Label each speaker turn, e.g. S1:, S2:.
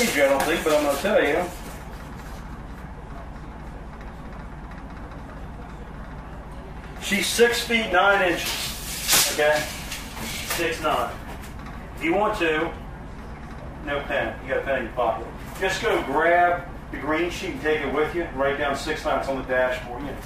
S1: age, I don't think, but I'm going to tell you. She's six feet nine inches. Okay? Six nine. If you want to, no pen. You got a pen in your pocket. Just go grab the green sheet and take it with you. Write down six nine. It's on the dashboard. You know.